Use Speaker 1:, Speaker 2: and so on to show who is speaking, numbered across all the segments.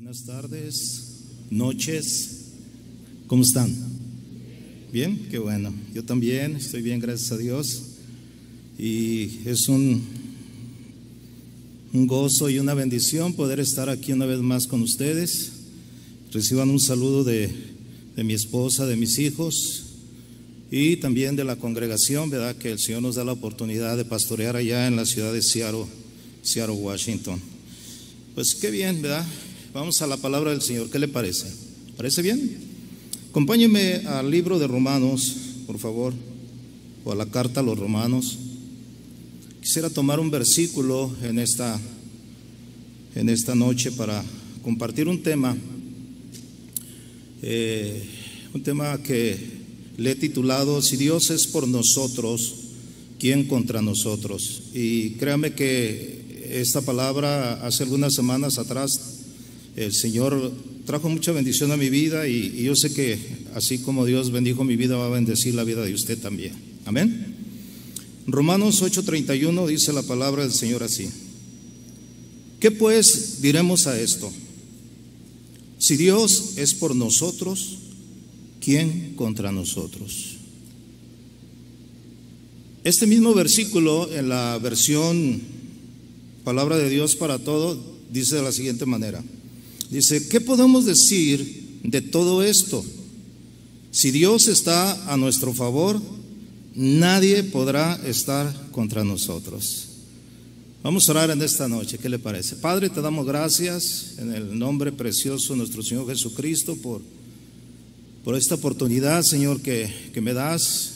Speaker 1: Buenas tardes, noches, ¿cómo están? Bien, qué bueno. Yo también estoy bien, gracias a Dios. Y es un, un gozo y una bendición poder estar aquí una vez más con ustedes. Reciban un saludo de, de mi esposa, de mis hijos y también de la congregación, ¿verdad? Que el Señor nos da la oportunidad de pastorear allá en la ciudad de Seattle, Seattle, Washington. Pues qué bien, ¿verdad? Vamos a la palabra del Señor. ¿Qué le parece? ¿Parece bien? Acompáñeme al libro de Romanos, por favor, o a la carta a los Romanos. Quisiera tomar un versículo en esta, en esta noche para compartir un tema, eh, un tema que le he titulado Si Dios es por nosotros, ¿quién contra nosotros? Y créame que esta palabra hace algunas semanas atrás el Señor trajo mucha bendición a mi vida y, yo sé que así como Dios bendijo mi vida, va a bendecir la vida de usted también. Amén. Romanos 8:31 dice la palabra del Señor así. ¿Qué pues diremos a esto? Si Dios es por nosotros, ¿quién contra nosotros? Este mismo versículo en la versión Palabra de Dios para todo dice de la siguiente manera. Dice, ¿qué podemos decir de todo esto? Si Dios está a nuestro favor, nadie podrá estar contra nosotros. Vamos a orar en esta noche, ¿qué le parece? Padre, te damos gracias en el nombre precioso de nuestro Señor Jesucristo por, por esta oportunidad, Señor, que, que me das.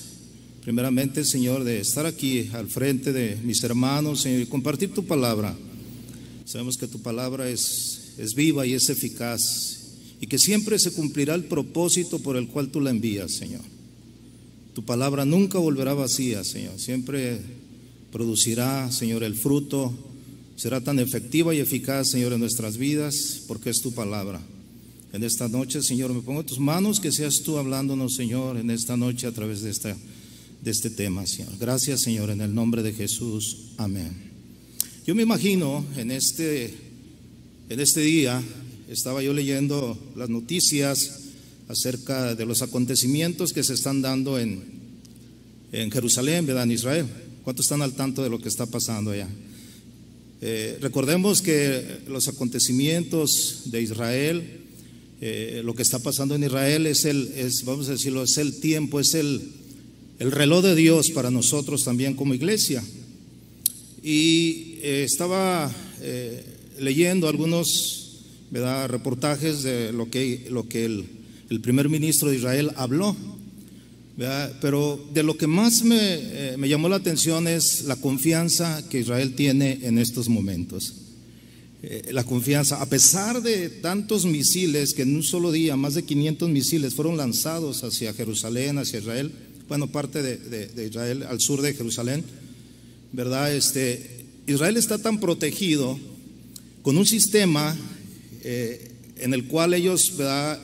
Speaker 1: Primeramente, Señor, de estar aquí al frente de mis hermanos, Señor, y compartir tu palabra. Sabemos que tu palabra es es viva y es eficaz y que siempre se cumplirá el propósito por el cual tú la envías, Señor. Tu palabra nunca volverá vacía, Señor. Siempre producirá, Señor, el fruto. Será tan efectiva y eficaz, Señor, en nuestras vidas, porque es tu palabra. En esta noche, Señor, me pongo tus manos, que seas tú hablándonos, Señor, en esta noche a través de, esta, de este tema, Señor. Gracias, Señor, en el nombre de Jesús. Amén. Yo me imagino en este en este día estaba yo leyendo las noticias acerca de los acontecimientos que se están dando en, en Jerusalén, ¿verdad? En Israel. ¿Cuántos están al tanto de lo que está pasando allá? Eh, recordemos que los acontecimientos de Israel, eh, lo que está pasando en Israel es el, es, vamos a decirlo, es el tiempo, es el, el reloj de Dios para nosotros también como iglesia. Y eh, estaba leyendo algunos ¿verdad? reportajes de lo que, lo que el, el primer ministro de Israel habló. ¿verdad? Pero de lo que más me, eh, me, llamó la atención es la confianza que Israel tiene en estos momentos. Eh, la confianza, a pesar de tantos misiles, que en un solo día más de 500 misiles fueron lanzados hacia Jerusalén, hacia Israel, bueno, parte de, de, de Israel, al sur de Jerusalén, ¿verdad? Este, Israel está tan protegido con un sistema eh, en el cual ellos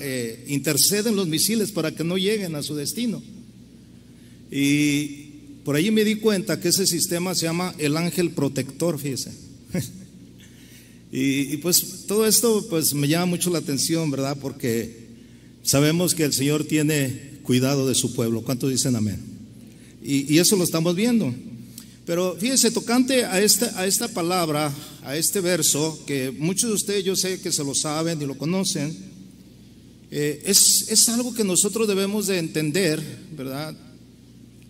Speaker 1: eh, interceden los misiles para que no lleguen a su destino. Y por ahí me di cuenta que ese sistema se llama el ángel protector, fíjese. y, y, pues todo esto pues me llama mucho la atención, ¿verdad? Porque sabemos que el Señor tiene cuidado de su pueblo. ¿Cuántos dicen amén? Y, y eso lo estamos viendo. Pero fíjese, tocante a esta, a esta palabra, a este verso, que muchos de ustedes yo sé que se lo saben y lo conocen, eh, es, es, algo que nosotros debemos de entender, ¿verdad?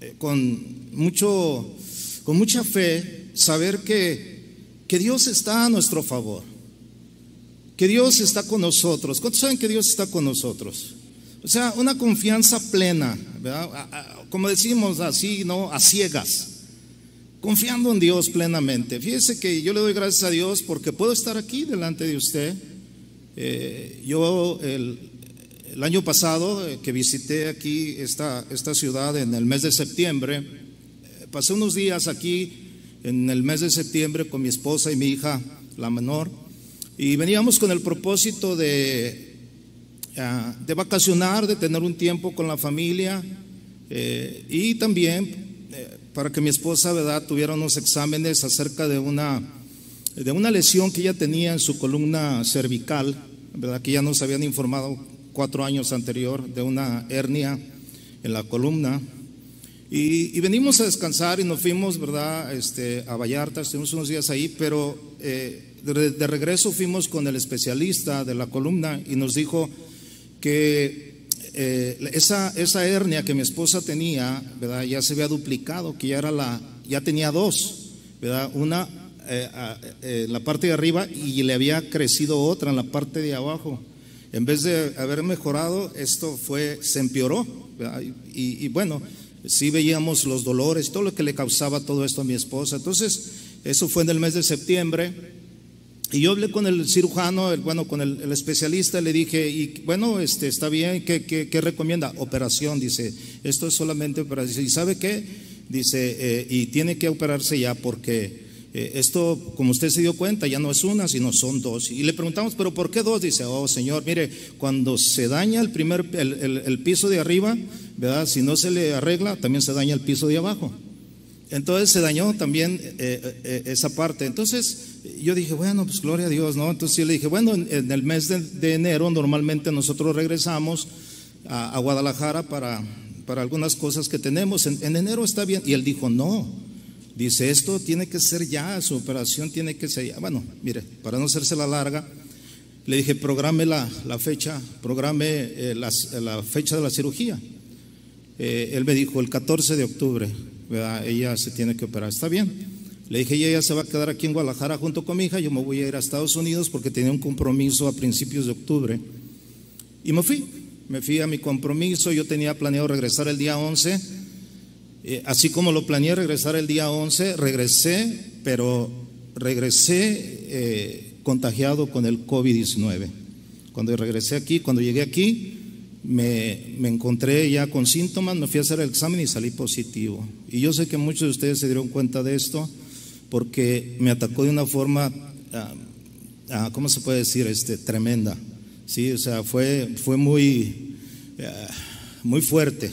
Speaker 1: Eh, con, mucho, con mucha fe, saber que, que Dios está a nuestro favor, que Dios está con nosotros. ¿Cuántos saben que Dios está con nosotros? O sea, una confianza plena, ¿verdad? Como decimos así, ¿no? A ciegas confiando en Dios plenamente. Fíjese que yo le doy gracias a Dios porque puedo estar aquí delante de usted. Eh, yo el, el, año pasado eh, que visité aquí esta, esta, ciudad en el mes de septiembre, eh, pasé unos días aquí en el mes de septiembre con mi esposa y mi hija, la menor, y veníamos con el propósito de, uh, de vacacionar, de tener un tiempo con la familia eh, y también para que mi esposa, ¿verdad?, tuviera unos exámenes acerca de una, de una lesión que ella tenía en su columna cervical, ¿verdad? Que ya nos habían informado cuatro años anterior de una hernia en la columna. Y, venimos a descansar y nos fuimos, ¿verdad? Este, a Vallarta, estuvimos unos días ahí, pero eh, de, regreso fuimos con el especialista de la columna y nos dijo que eh, esa, esa hernia que mi esposa tenía, ¿verdad? Ya se había duplicado, que ya era la, ya tenía dos, ¿verdad? Una eh, en la parte de arriba y le había crecido otra en la parte de abajo. En vez de haber mejorado, esto fue, se empeoró. Y, y, bueno, sí veíamos los dolores, todo lo que le causaba todo esto a mi esposa. Entonces, eso fue en el mes de septiembre. Y yo hablé con el cirujano, bueno, con el, especialista, le dije, y bueno, este, está bien, ¿qué, qué, recomienda? Operación, dice, esto es solamente operación. ¿Y sabe qué? Dice, eh, y tiene que operarse ya porque eh, esto, como usted se dio cuenta, ya no es una, sino son dos. Y le preguntamos, ¿pero por qué dos? Dice, oh Señor, mire, cuando se daña el primer, el, piso de arriba, ¿verdad? Si no se le arregla, también se daña el piso de abajo. Entonces se dañó también eh, eh, esa parte. Entonces yo dije, bueno, pues gloria a Dios, ¿no? Entonces le dije, bueno, en, el mes de, enero normalmente nosotros regresamos a, Guadalajara para, para algunas cosas que tenemos. en enero está bien. Y él dijo, no. Dice, esto tiene que ser ya, su operación tiene que ser ya. Bueno, mire, para no hacerse la larga, le dije, programe la, fecha, programe eh, la, fecha de la cirugía. Eh, él me dijo, el 14 de octubre, ella se tiene que operar. Está bien. Le dije, ella se va a quedar aquí en Guadalajara junto con mi hija, yo me voy a ir a Estados Unidos porque tenía un compromiso a principios de octubre. Y me fui, me fui a mi compromiso, yo tenía planeado regresar el día 11 eh, así como lo planeé regresar el día 11, regresé, pero regresé eh, contagiado con el COVID-19. Cuando regresé aquí, cuando llegué aquí, me, me, encontré ya con síntomas, me fui a hacer el examen y salí positivo. Y yo sé que muchos de ustedes se dieron cuenta de esto porque me atacó de una forma, ah, ah, ¿cómo se puede decir? Este, tremenda. Sí, o sea, fue, fue muy, ah, muy fuerte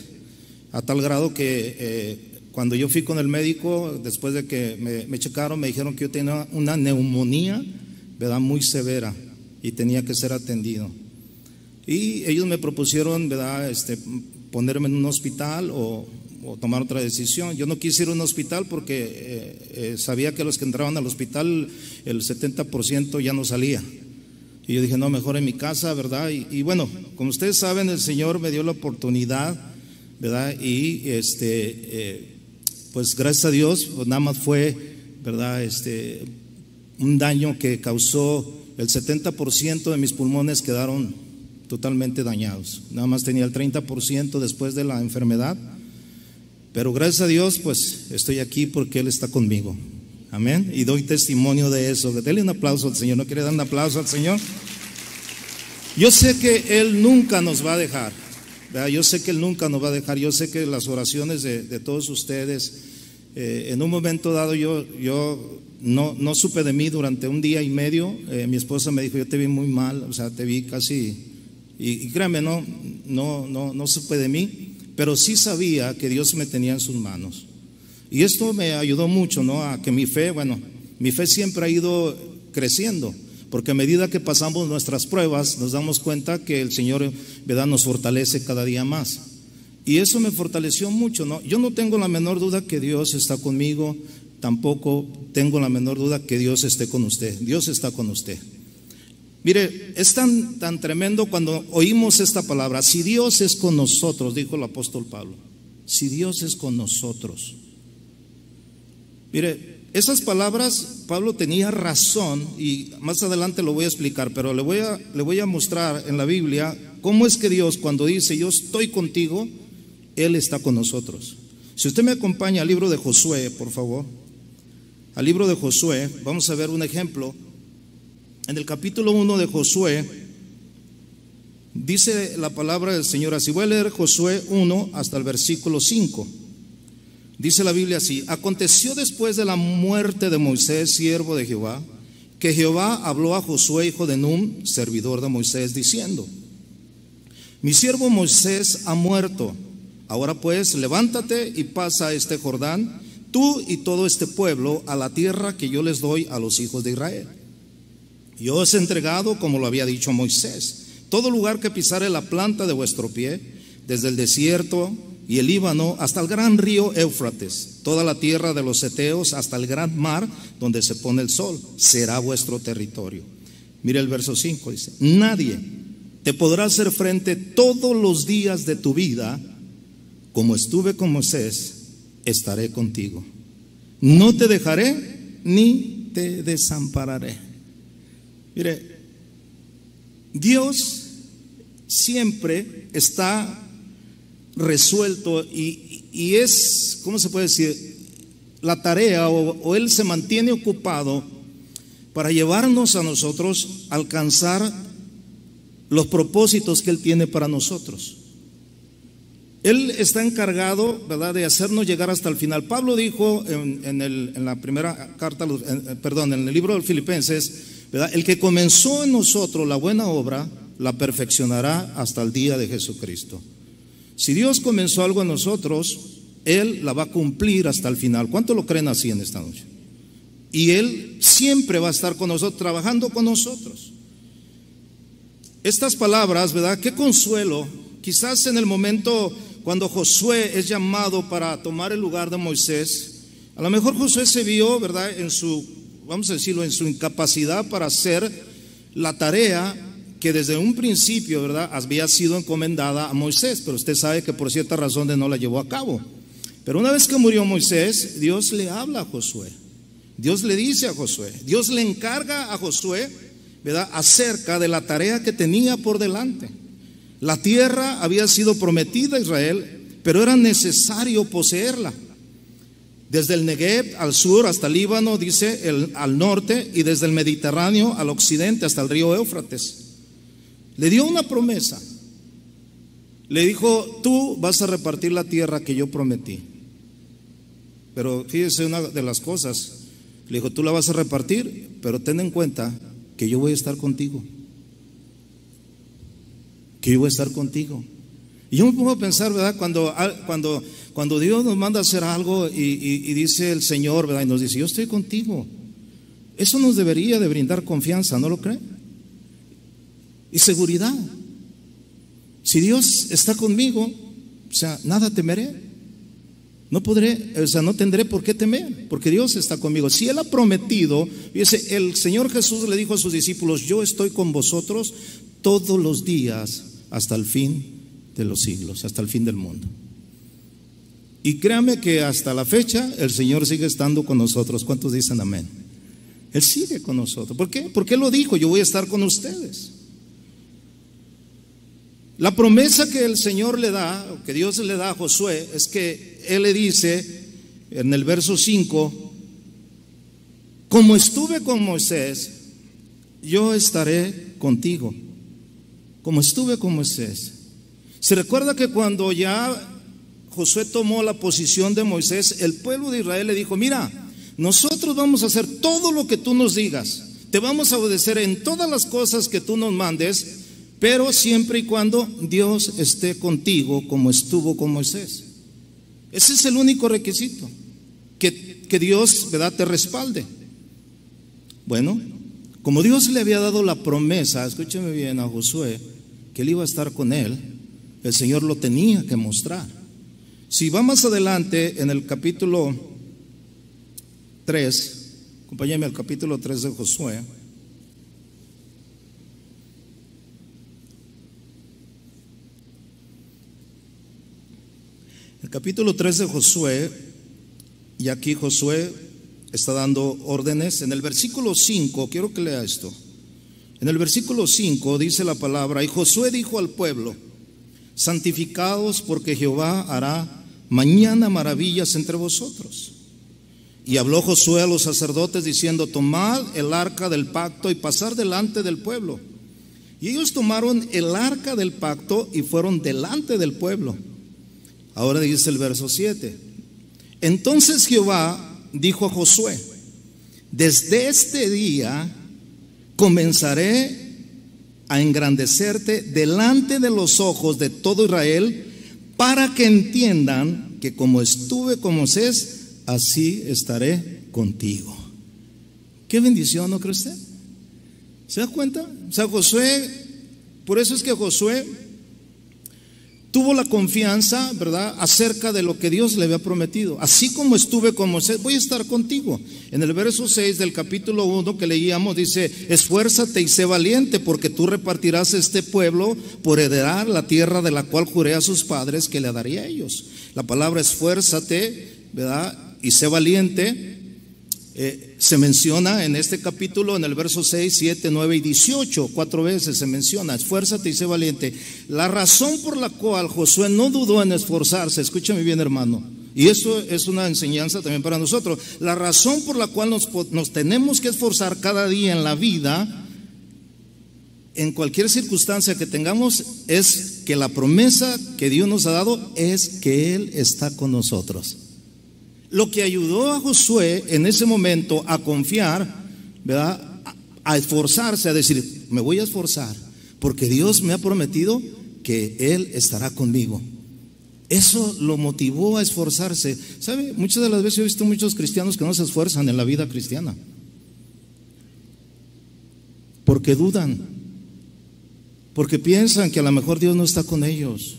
Speaker 1: a tal grado que eh, cuando yo fui con el médico, después de que me, checaron, me dijeron que yo tenía una neumonía, ¿verdad? Muy severa y tenía que ser atendido. Y ellos me propusieron, ¿verdad? Este, ponerme en un hospital o, tomar otra decisión. Yo no quise ir a un hospital porque eh, eh, sabía que los que entraban al hospital, el 70% ya no salía. Y yo dije, no, mejor en mi casa, ¿verdad? y bueno, como ustedes saben, el Señor me dio la oportunidad ¿verdad? Y este, eh, pues gracias a Dios, pues nada más fue, ¿verdad? Este, un daño que causó el 70% de mis pulmones quedaron totalmente dañados. Nada más tenía el 30% después de la enfermedad. Pero gracias a Dios, pues estoy aquí porque Él está conmigo. Amén. Y doy testimonio de eso. Dele un aplauso al Señor. ¿No quiere dar un aplauso al Señor? Yo sé que Él nunca nos va a dejar. Yo sé que Él nunca nos va a dejar, yo sé que las oraciones de, todos ustedes, eh, en un momento dado yo, yo no, no, supe de mí durante un día y medio, eh, mi esposa me dijo, yo te vi muy mal, o sea, te vi casi, y, créame, no, no, no, no supe de mí, pero sí sabía que Dios me tenía en sus manos. Y esto me ayudó mucho, ¿no? A que mi fe, bueno, mi fe siempre ha ido creciendo. Porque a medida que pasamos nuestras pruebas, nos damos cuenta que el Señor ¿verdad? nos fortalece cada día más. Y eso me fortaleció mucho. ¿no? Yo no tengo la menor duda que Dios está conmigo, tampoco tengo la menor duda que Dios esté con usted. Dios está con usted. Mire, es tan, tan tremendo cuando oímos esta palabra. Si Dios es con nosotros, dijo el apóstol Pablo, si Dios es con nosotros. Mire, esas palabras, Pablo tenía razón, y más adelante lo voy a explicar, pero le voy a, le voy a mostrar en la Biblia cómo es que Dios, cuando dice yo estoy contigo, Él está con nosotros. Si usted me acompaña al libro de Josué, por favor, al libro de Josué, vamos a ver un ejemplo. En el capítulo 1 de Josué, dice la palabra del Señor, así voy a leer Josué 1 hasta el versículo 5. Dice la Biblia así, aconteció después de la muerte de Moisés, siervo de Jehová, que Jehová habló a Josué, hijo de Num, servidor de Moisés, diciendo, mi siervo Moisés ha muerto, ahora pues levántate y pasa este Jordán, tú y todo este pueblo, a la tierra que yo les doy a los hijos de Israel. Yo os he entregado, como lo había dicho Moisés, todo lugar que pisare la planta de vuestro pie, desde el desierto y el Líbano hasta el gran río Éufrates, toda la tierra de los Eteos hasta el gran mar donde se pone el sol, será vuestro territorio. Mire el verso 5, dice, nadie te podrá hacer frente todos los días de tu vida, como estuve con Moisés, estaré contigo. No te dejaré ni te desampararé. Mire, Dios siempre está resuelto y, es, ¿cómo se puede decir? La tarea o, Él se mantiene ocupado para llevarnos a nosotros a alcanzar los propósitos que Él tiene para nosotros. Él está encargado, ¿verdad?, de hacernos llegar hasta el final. Pablo dijo en, en la primera carta, perdón, en el libro de Filipenses, El que comenzó en nosotros la buena obra, la perfeccionará hasta el día de Jesucristo. Si Dios comenzó algo en nosotros, Él la va a cumplir hasta el final. ¿Cuánto lo creen así en esta noche? Y Él siempre va a estar con nosotros, trabajando con nosotros. Estas palabras, ¿verdad? Qué consuelo. Quizás en el momento cuando Josué es llamado para tomar el lugar de Moisés, a lo mejor Josué se vio, ¿verdad? En su, vamos a decirlo, en su incapacidad para hacer la tarea que desde un principio, ¿verdad?, había sido encomendada a Moisés, pero usted sabe que por cierta razón no la llevó a cabo. Pero una vez que murió Moisés, Dios le habla a Josué. Dios le dice a Josué, Dios le encarga a Josué, ¿verdad?, acerca de la tarea que tenía por delante. La tierra había sido prometida a Israel, pero era necesario poseerla. Desde el Negev al sur hasta Líbano, dice, el, al norte, y desde el Mediterráneo al occidente hasta el río Éufrates. Le dio una promesa. Le dijo, tú vas a repartir la tierra que yo prometí. Pero fíjese una de las cosas. Le dijo, tú la vas a repartir, pero ten en cuenta que yo voy a estar contigo. Que yo voy a estar contigo. Y yo me pongo a pensar, ¿verdad? Cuando, cuando, cuando Dios nos manda a hacer algo y, dice el Señor. Y nos dice, yo estoy contigo. Eso nos debería de brindar confianza, ¿no lo cree? y seguridad. Si Dios está conmigo, o sea, nada temeré. No podré, o sea, no tendré por qué temer, porque Dios está conmigo. Si Él ha prometido, fíjese, el Señor Jesús le dijo a sus discípulos, yo estoy con vosotros todos los días hasta el fin de los siglos, hasta el fin del mundo. Y créame que hasta la fecha el Señor sigue estando con nosotros. ¿Cuántos dicen amén? Él sigue con nosotros. ¿Por qué? Porque Él lo dijo, yo voy a estar con ustedes. La promesa que el Señor le da, que Dios le da a Josué, es que Él le dice en el verso 5, como estuve con Moisés, yo estaré contigo. Como estuve con Moisés. Se recuerda que cuando ya Josué tomó la posición de Moisés, el pueblo de Israel le dijo, mira, nosotros vamos a hacer todo lo que tú nos digas, te vamos a obedecer en todas las cosas que tú nos mandes, pero siempre y cuando Dios esté contigo como estuvo con Moisés. Ese es el único requisito, que, que Dios ¿verdad? te respalde. Bueno, como Dios le había dado la promesa, escúcheme bien a Josué, que él iba a estar con él, el Señor lo tenía que mostrar. Si va más adelante en el capítulo 3, acompáñame al capítulo 3 de Josué. El capítulo 3 de Josué, y aquí Josué está dando órdenes. En el versículo 5, quiero que lea esto. En el versículo 5 dice la palabra, y Josué dijo al pueblo, santificados porque Jehová hará mañana maravillas entre vosotros. Y habló Josué a los sacerdotes diciendo, tomad el arca del pacto y pasar delante del pueblo. Y ellos tomaron el arca del pacto y fueron delante del pueblo. Ahora dice el verso 7. Entonces Jehová dijo a Josué, desde este día comenzaré a engrandecerte delante de los ojos de todo Israel para que entiendan que como estuve con Moisés, así estaré contigo. Qué bendición, ¿no cree usted? ¿Se da cuenta? O sea, Josué, por eso es que Josué tuvo la confianza, ¿verdad?, acerca de lo que Dios le había prometido. Así como estuve con Moisés, voy a estar contigo. En el verso 6 del capítulo 1 que leíamos dice, esfuérzate y sé valiente, porque tú repartirás este pueblo por heredar la tierra de la cual juré a sus padres que le daría a ellos. La palabra esfuérzate, ¿verdad? Y sé valiente eh, se menciona en este capítulo, en el verso 6, 7, 9 y 18, cuatro veces se menciona, esfuérzate y sé valiente. La razón por la cual Josué no dudó en esforzarse, escúchame bien hermano, y eso es una enseñanza también para nosotros, la razón por la cual nos, nos tenemos que esforzar cada día en la vida, en cualquier circunstancia que tengamos, es que la promesa que Dios nos ha dado es que Él está con nosotros. Lo que ayudó a Josué en ese momento a confiar, ¿verdad? A esforzarse, a decir, me voy a esforzar, porque Dios me ha prometido que Él estará conmigo. Eso lo motivó a esforzarse. ¿Sabe? Muchas de las veces he visto muchos cristianos que no se esfuerzan en la vida cristiana. Porque dudan. Porque piensan que a lo mejor Dios no está con ellos.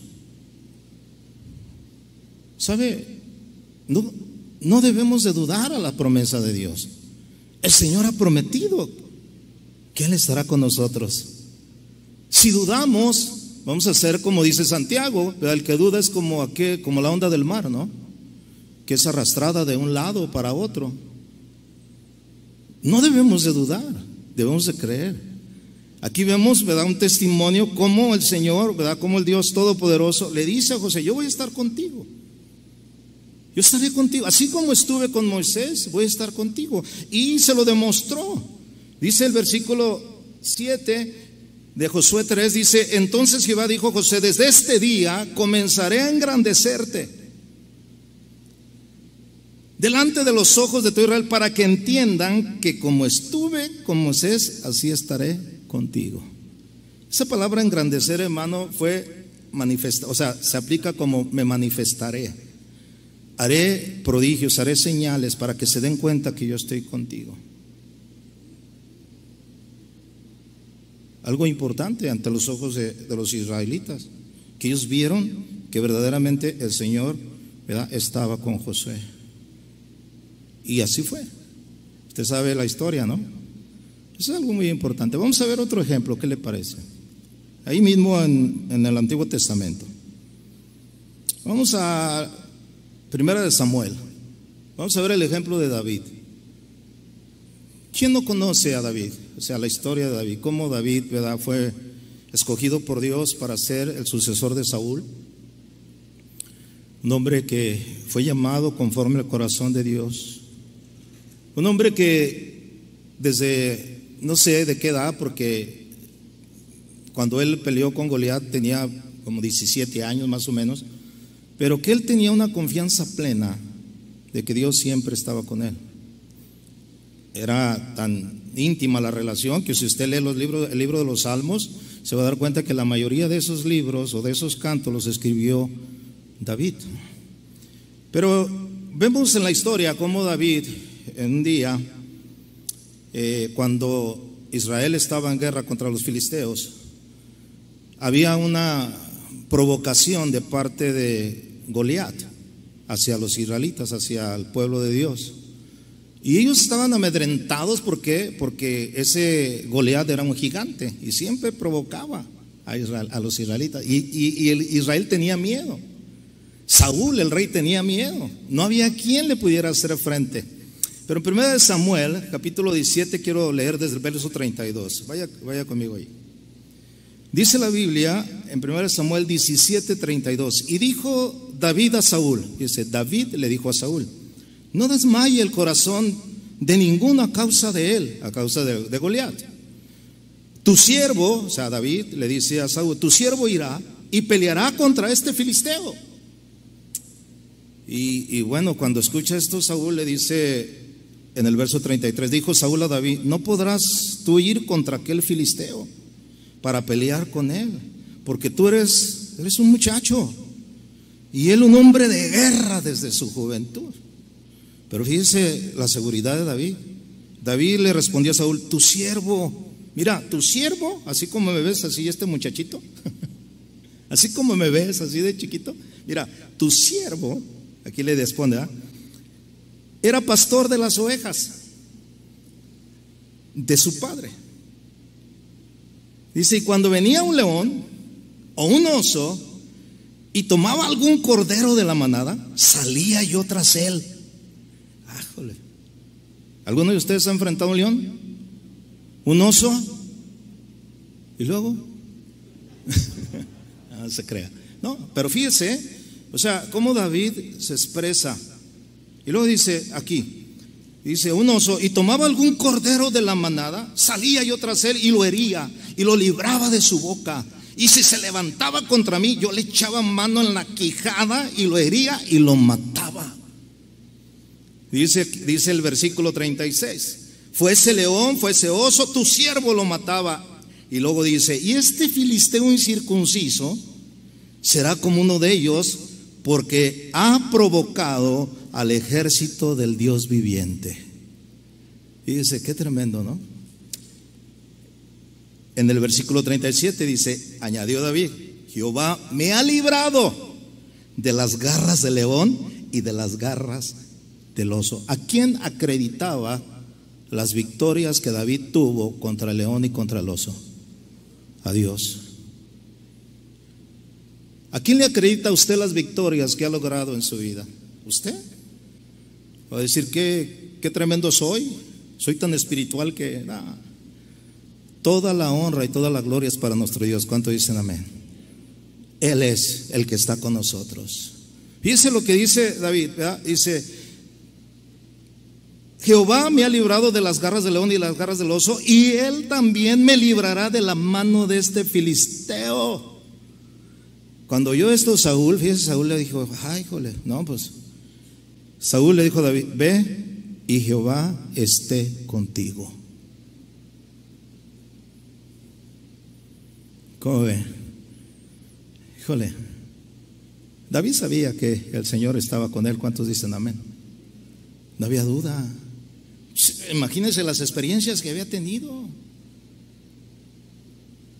Speaker 1: ¿Sabe? No, no debemos de dudar a la promesa de Dios. El Señor ha prometido que Él estará con nosotros. Si dudamos, vamos a hacer como dice Santiago, el que duda es como, como la onda del mar, ¿no? Que es arrastrada de un lado para otro. No debemos de dudar, debemos de creer. Aquí vemos, ¿verdad? Un testimonio como el Señor, ¿verdad? Como el Dios Todopoderoso le dice a José, yo voy a estar contigo. Yo estaré contigo. Así como estuve con Moisés, voy a estar contigo. Y se lo demostró. Dice el versículo 7 de Josué 3, dice, entonces Jehová dijo a José, desde este día comenzaré a engrandecerte delante de los ojos de todo Israel para que entiendan que como estuve con Moisés, así estaré contigo. Esa palabra engrandecer, hermano, fue manifestar, o sea, se aplica como me manifestaré. Haré prodigios, haré señales para que se den cuenta que yo estoy contigo. Algo importante ante los ojos de, los israelitas, que ellos vieron que verdaderamente el Señor estaba con Josué. Y así fue. Usted sabe la historia, ¿no? Es algo muy importante. Vamos a ver otro ejemplo, ¿qué le parece? Ahí mismo en el Antiguo Testamento. Vamos a Primera de Samuel. Vamos a ver el ejemplo de David. ¿Quién no conoce a David? O sea, la historia de David, cómo David fue escogido por Dios para ser el sucesor de Saúl. Un hombre que fue llamado conforme al corazón de Dios. Un hombre que desde no sé de qué edad, porque cuando él peleó con Goliat tenía como 17 años más o menos pero que él tenía una confianza plena de que Dios siempre estaba con él. Era tan íntima la relación que si usted lee los libros, el libro de los Salmos, se va a dar cuenta que la mayoría de esos libros o de esos cantos los escribió David. Pero vemos en la historia cómo David, en un día, eh, cuando Israel estaba en guerra contra los filisteos, había una provocación de parte de Goliat hacia los israelitas, hacia el pueblo de Dios. Y ellos estaban amedrentados ¿por porque ese Goliat era un gigante y siempre provocaba a, Israel, a los israelitas. Y, el Israel tenía miedo. Saúl, el rey, tenía miedo. No había quien le pudiera hacer frente. Pero en 1 Samuel, capítulo 17, quiero leer desde el verso 32. Vaya, vaya conmigo ahí. Dice la Biblia en 1 Samuel 17, 32. Y dijo David a Saúl. Dice, David le dijo a Saúl, no desmaye el corazón de ninguna causa de él, a causa de, Goliat. Tu siervo, o sea, David le dice a Saúl, tu siervo irá y peleará contra este filisteo. Y, y, bueno, cuando escucha esto, Saúl le dice en el verso 33, dijo Saúl a David, no podrás tú ir contra aquel filisteo para pelear con él, porque tú eres, eres un muchacho y él un hombre de guerra desde su juventud. Pero fíjese la seguridad de David. David le respondió a Saúl, tu siervo mira, tu siervo, así como me ves así este muchachito, así como me ves así de chiquito, mira, tu siervo, aquí le responde, ¿ah? era pastor de las ovejas de su padre. Dice, y cuando venía un león o un oso y tomaba algún cordero de la manada, salía yo tras él. Ájole. ¿Alguno de ustedes ha enfrentado a un león? ¿Un oso? ¿Y luego? no se crea. No, pero fíjese, o sea, cómo David se expresa. Y luego dice aquí, dice un oso, y tomaba algún cordero de la manada, salía yo tras él y lo hería y lo libraba de su boca. Y si se levantaba contra mí, yo le echaba mano en la quijada y lo hería y lo mataba. Dice, dice el versículo 36. Fue ese león, fue ese oso, tu siervo lo mataba. Y luego dice, y este filisteo incircunciso será como uno de ellos porque ha provocado al ejército del Dios viviente. Y dice, qué tremendo, ¿no? En el versículo 37 dice, añadió David, Jehová me ha librado de las garras del león y de las garras del oso. ¿A quién acreditaba las victorias que David tuvo contra el león y contra el oso? A Dios. ¿A quién le acredita usted las victorias que ha logrado en su vida? ¿Usted? Va a decir, qué, qué tremendo soy. Soy tan espiritual que... Toda la honra y toda la gloria es para nuestro Dios. ¿Cuánto dicen amén? Él es el que está con nosotros. Fíjese lo que dice David. Dice, Jehová me ha librado de las garras del león y las garras del oso, y él también me librará de la mano de este filisteo. Cuando oyó esto Saúl, fíjese, Saúl le dijo, ay, jole, no, pues. Saúl le dijo a David, ve y Jehová esté contigo. ¿Cómo ve? Híjole, David sabía que el Señor estaba con él. ¿Cuántos dicen amén? No había duda. Imagínense las experiencias que había tenido.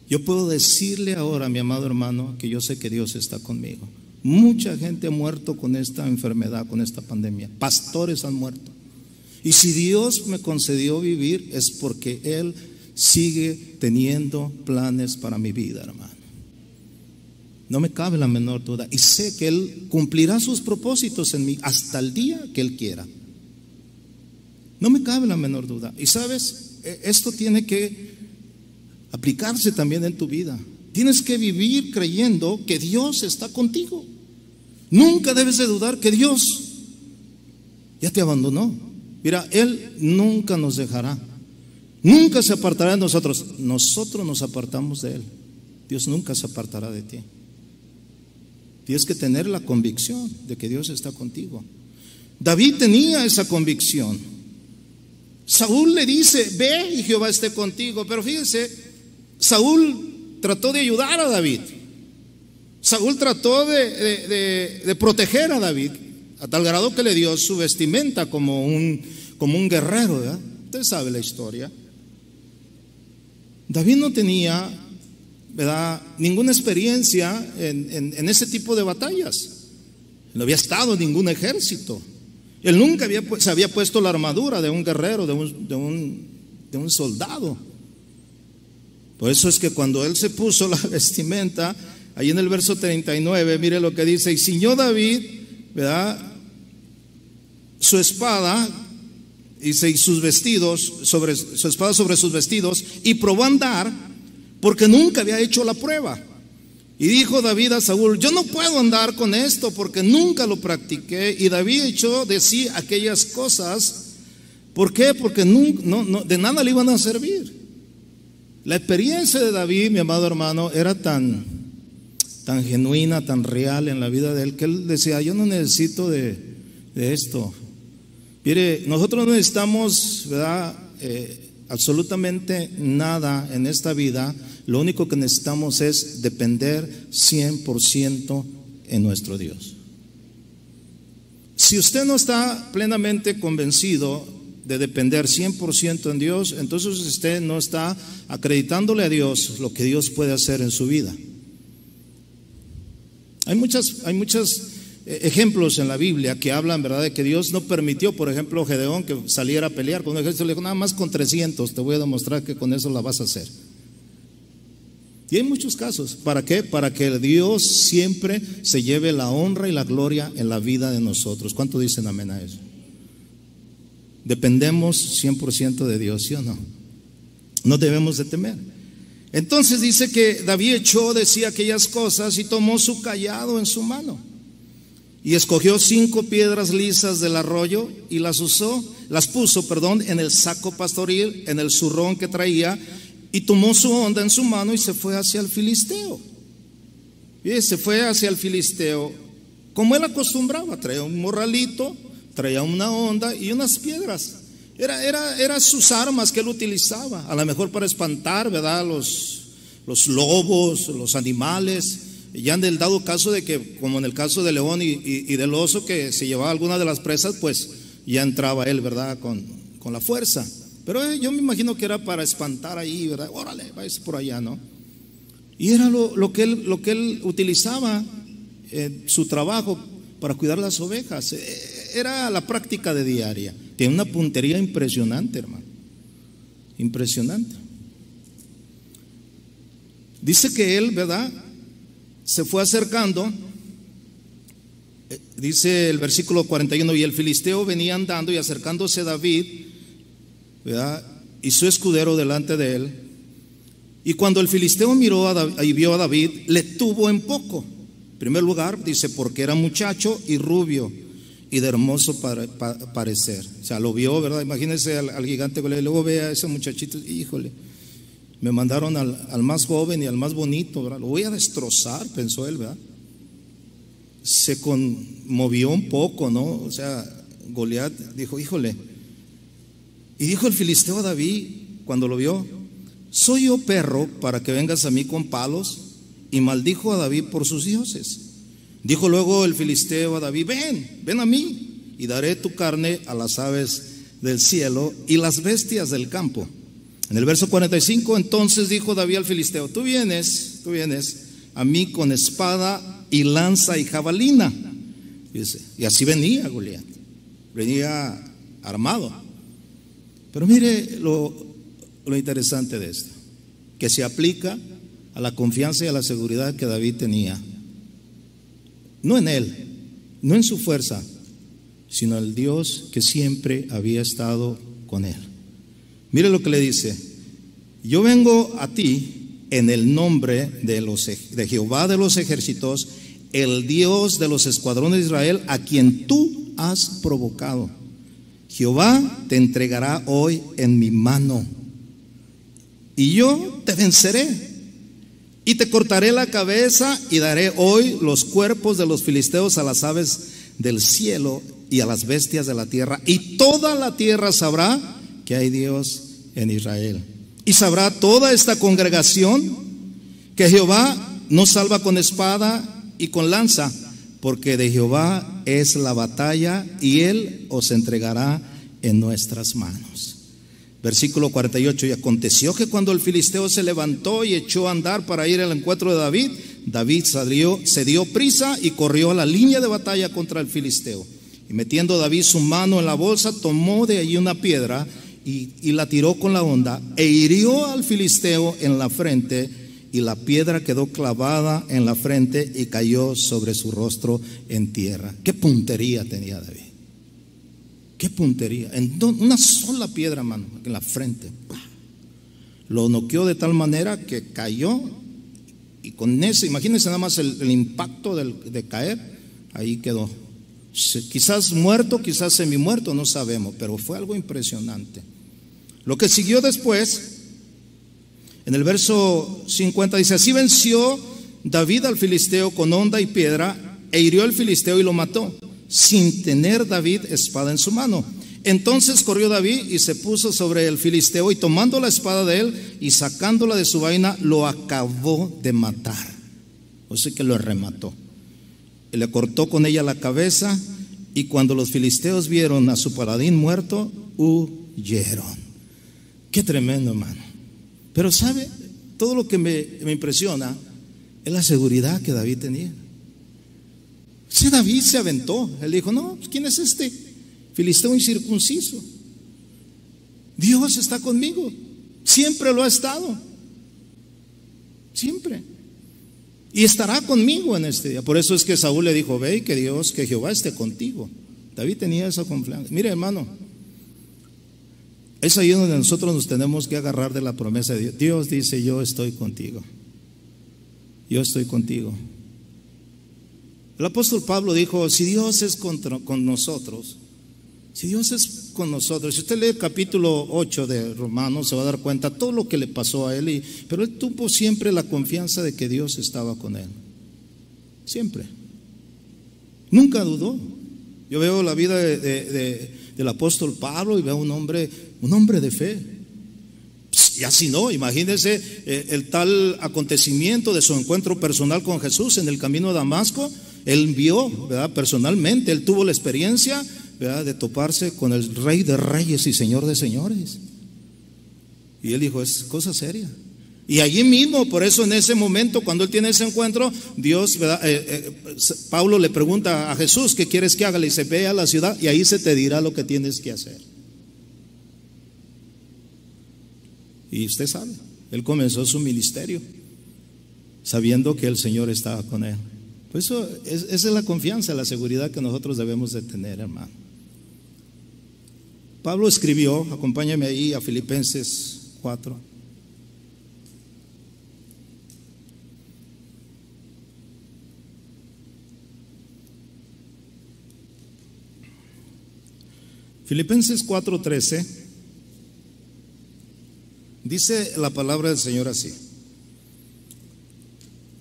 Speaker 1: Yo puedo decirle ahora, mi amado hermano, que yo sé que Dios está conmigo. Mucha gente ha muerto con esta enfermedad, con esta pandemia. Pastores han muerto. Y si Dios me concedió vivir es porque Él sigue teniendo planes para mi vida, hermano. No me cabe la menor duda. Y sé que Él cumplirá sus propósitos en mí hasta el día que Él quiera. No me cabe la menor duda. Y sabes, e, esto tiene que aplicarse también en tu vida. Tienes que vivir creyendo que Dios está contigo. Nunca debes de dudar que Dios ya te abandonó. Mira, Él nunca nos dejará. Nunca se apartará de nosotros. Nosotros nos apartamos de Él. Dios nunca se apartará de ti. Tienes que tener la convicción de que Dios está contigo. David tenía esa convicción. Saúl le dice, ve y Jehová esté contigo. Pero fíjese, Saúl trató de ayudar a David. Saúl trató de, de proteger a David, a tal grado que le dio su vestimenta como un, como un guerrero. ¿verdad? Usted sabe la historia. David no tenía, ¿verdad?, ninguna experiencia en, ese tipo de batallas. No había estado en ningún ejército. Él nunca había, se había puesto la armadura de un guerrero, de un, de un, soldado. Por eso es que cuando él se puso la vestimenta, ahí en el verso 39, mire lo que dice, y ciñó David, ¿verdad? Su espada y sus vestidos, sobre su espada sobre sus vestidos, y probó a andar porque nunca había hecho la prueba. Y dijo David a Saúl, yo no puedo andar con esto porque nunca lo practiqué. Y David echó de sí aquellas cosas. ¿Por qué? Porque no, de nada le iban a servir. La experiencia de David, mi amado hermano, era tan, tan genuina, tan real en la vida de él, que él decía, yo no necesito de, de esto. Mire, nosotros no necesitamos, ¿verdad? Eh, absolutamente nada en esta vida. Lo único que necesitamos es depender 100% en nuestro Dios. Si usted no está plenamente convencido de depender 100% en Dios, entonces usted no está acreditándole a Dios lo que Dios puede hacer en su vida. Hay muchas, hay muchos eh, ejemplos en la Biblia que hablan, ¿verdad?, de que Dios no permitió, por ejemplo, Gedeón que saliera a pelear con un ejército, le dijo, nada más con 300, te voy a demostrar que con eso la vas a hacer. Y hay muchos casos. ¿Para qué? Para que Dios siempre se lleve la honra y la gloria en la vida de nosotros. ¿Cuánto dicen amén a eso? Dependemos 100% de Dios, ¿sí o no? No debemos de temer. Entonces dice que David echó, decía aquellas cosas y tomó su callado en su mano. Y escogió cinco piedras lisas del arroyo y las usó, las puso, perdón, en el saco pastoril, en el zurrón que traía y tomó su onda en su mano y se fue hacia el filisteo. Y se fue hacia el filisteo como él acostumbraba, traía un morralito, traía una onda y unas piedras. Era, era, era sus armas que él utilizaba, a lo mejor para espantar, ¿verdad? Los, los lobos, los animales. Ya en el dado caso de que, como en el caso de León y, y, del oso, que se llevaba alguna de las presas, pues ya entraba él, ¿verdad? Con, con la fuerza. Pero eh, yo me imagino que era para espantar ahí, ¿verdad? Órale, váyase por allá, ¿no? Y era lo, que, él, lo que él utilizaba en su trabajo para cuidar las ovejas. Eh, era la práctica de diaria. Tiene una puntería impresionante, hermano. Impresionante. Dice que él, ¿verdad? Se fue acercando. Eh, dice el versículo 41, y el filisteo venía andando y acercándose David, y su escudero delante de él. Y cuando el filisteo miró a y vio a David, le tuvo en poco. En primer lugar, dice, porque era muchacho y rubio y de hermoso parecer. O sea, lo vio, ¿verdad? Imagínense al, gigante, luego ve a ese muchachito, híjole, me mandaron al, al, más joven y al más bonito. Lo voy a destrozar, pensó él, ¿verdad? Se conmovió un poco, ¿no? O sea, Goliat dijo, híjole, y dijo el filisteo a David cuando lo vio, ¿soy yo perro para que vengas a mí con palos? Y maldijo a David por sus dioses. Dijo luego el filisteo a David, ven, ven a mí y daré tu carne a las aves del cielo y las bestias del campo. En el verso 45 entonces dijo David al filisteo, tú vienes, tú vienes a mí con espada y lanza y jabalina. Y así venía Goliat, venía armado. Pero mire lo, interesante de esto, que se aplica a la confianza y a la seguridad que David tenía. No en él, no en su fuerza, sino al Dios que siempre había estado con él. Mire lo que le dice, yo vengo a ti en el nombre de, los, de Jehová de los ejércitos, el Dios de los escuadrones de Israel, a quien tú has provocado. Jehová te entregará hoy en mi mano y yo te venceré y te cortaré la cabeza y daré hoy los cuerpos de los filisteos a las aves del cielo y a las bestias de la tierra y toda la tierra sabrá que hay Dios en Israel. Y sabrá toda esta congregación que Jehová no salva con espada y con lanza, porque de Jehová es la batalla y él os entregará en nuestras manos. Versículo 48, y aconteció que cuando el filisteo se levantó y echó a andar para ir al encuentro de David, David salió, se dio prisa y corrió a la línea de batalla contra el filisteo. Y metiendo David su mano en la bolsa, tomó de allí una piedra y, la tiró con la onda e hirió al filisteo en la frente y la piedra quedó clavada en la frente y cayó sobre su rostro en tierra. ¿Qué puntería tenía David? ¿Qué puntería? En una sola piedra, mano, en la frente. Lo noqueó de tal manera que cayó y con ese, imagínense nada más el, impacto de caer, ahí quedó. Quizás muerto, quizás semi muerto, no sabemos, pero fue algo impresionante. Lo que siguió después en el verso 50 dice, así venció David al filisteo con honda y piedra e hirió al filisteo y lo mató, sin tener David espada en su mano. Entonces corrió David y se puso sobre el filisteo y tomando la espada de él y sacándola de su vaina, lo acabó de matar. O sea que lo remató. Y le cortó con ella la cabeza y cuando los filisteos vieron a su paladín muerto, huyeron. Qué tremendo, hermano. Pero sabe, todo lo que me, me impresiona es la seguridad que David tenía. Si David se aventó, él dijo, no, pues, ¿quién es este? Filisteo incircunciso. Dios está conmigo. Siempre lo ha estado. Siempre. Y estará conmigo en este día. Por eso es que Saúl le dijo, ve y que Dios, que Jehová esté contigo. David tenía esa confianza. Mire, hermano, es ahí donde nosotros nos tenemos que agarrar de la promesa de Dios. Dios dice, yo estoy contigo. Yo estoy contigo. El apóstol Pablo dijo, si Dios es con nosotros, si Dios es con nosotros, si usted lee el capítulo 8 de Romanos, se va a dar cuenta todo lo que le pasó a él, pero él tuvo siempre la confianza de que Dios estaba con él. Siempre. Nunca dudó. Yo veo la vida del apóstol Pablo y veo un hombre, un hombre de fe. Y así no, imagínense eh, el tal acontecimiento de su encuentro personal con Jesús en el camino de Damasco. Él vio, ¿verdad? Personalmente, él tuvo la experiencia de toparse con el rey de reyes y señor de señores. Y él dijo, es cosa seria. Y allí mismo, por eso en ese momento, cuando él tiene ese encuentro, Dios, eh, eh, Pablo le pregunta a Jesús, ¿qué quieres que haga? Le dice, ve a la ciudad y ahí se te dirá lo que tienes que hacer. Y usted sabe, él comenzó su ministerio sabiendo que el Señor estaba con él. Pues eso, esa es la confianza, la seguridad que nosotros debemos de tener, hermano. Pablo escribió, acompáñame ahí a Filipenses 4. Filipenses 4:13 dice la palabra del Señor así.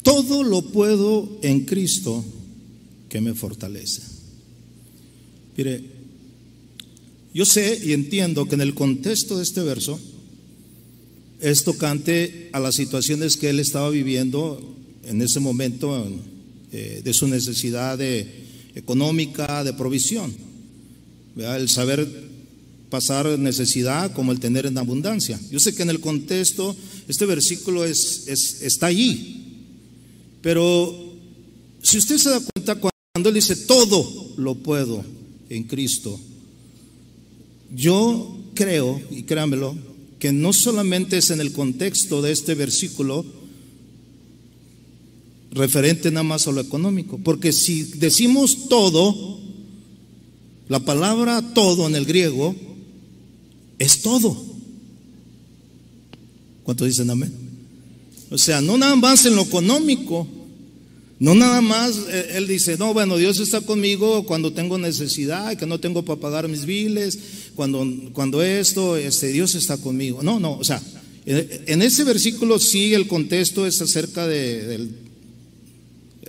Speaker 1: Todo lo puedo en Cristo que me fortalece. Mire, yo sé y entiendo que en el contexto de este verso es tocante a las situaciones que él estaba viviendo en ese momento eh, de su necesidad económica, de provisión. El saber pasar necesidad como el tener en abundancia. Yo sé que en el contexto este versículo es, está allí, pero si usted se da cuenta cuando él dice todo lo puedo en Cristo, yo creo, y créanmelo, que no solamente es en el contexto de este versículo referente nada más a lo económico, porque si decimos todo, la palabra todo en el griego es todo. ¿Cuántos dicen amén? O sea, no nada más en lo económico, no nada más, eh, él dice, no, bueno, Dios está conmigo cuando tengo necesidad, que no tengo para pagar mis biles, cuando, cuando esto, este, Dios está conmigo. No, no, o sea, en ese versículo sí el contexto es acerca de,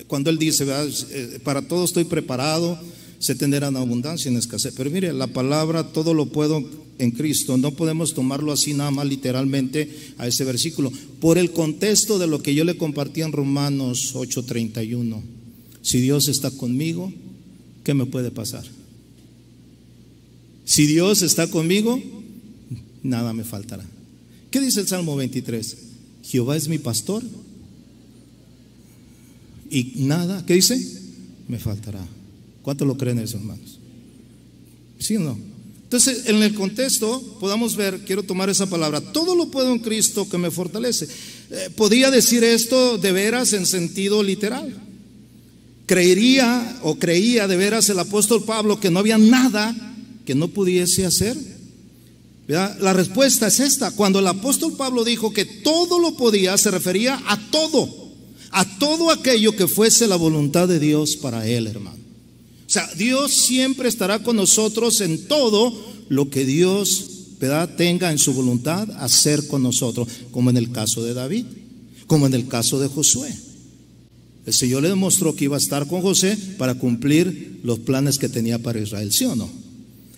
Speaker 1: cuando él dice, eh, para todo estoy preparado, se tendrá en abundancia, en escasez. Pero mire, la palabra todo lo puedo en Cristo, no podemos tomarlo así nada más literalmente a ese versículo, por el contexto de lo que yo le compartí en Romanos 8:31. Si Dios está conmigo, ¿qué me puede pasar? Si Dios está conmigo, nada me faltará. ¿Qué dice el Salmo 23? Jehová es mi pastor y nada, ¿qué dice? Me faltará. ¿Cuánto lo creen eso, hermanos? ¿Sí o no? Entonces, en el contexto, podamos ver, quiero tomar esa palabra, todo lo puedo en Cristo que me fortalece. Eh, podría decir esto de veras en sentido literal. Creería o creía de veras el apóstol Pablo que no había nada que no pudiese hacer. La respuesta es esta. Cuando el apóstol Pablo dijo que todo lo podía, se refería a todo, a todo aquello que fuese la voluntad de Dios para él, hermano. O sea, Dios siempre estará con nosotros en todo lo que Dios tenga en su voluntad hacer con nosotros, como en el caso de David, como en el caso de Josué. El Señor le demostró que iba a estar con José para cumplir los planes que tenía para Israel, ¿sí o no?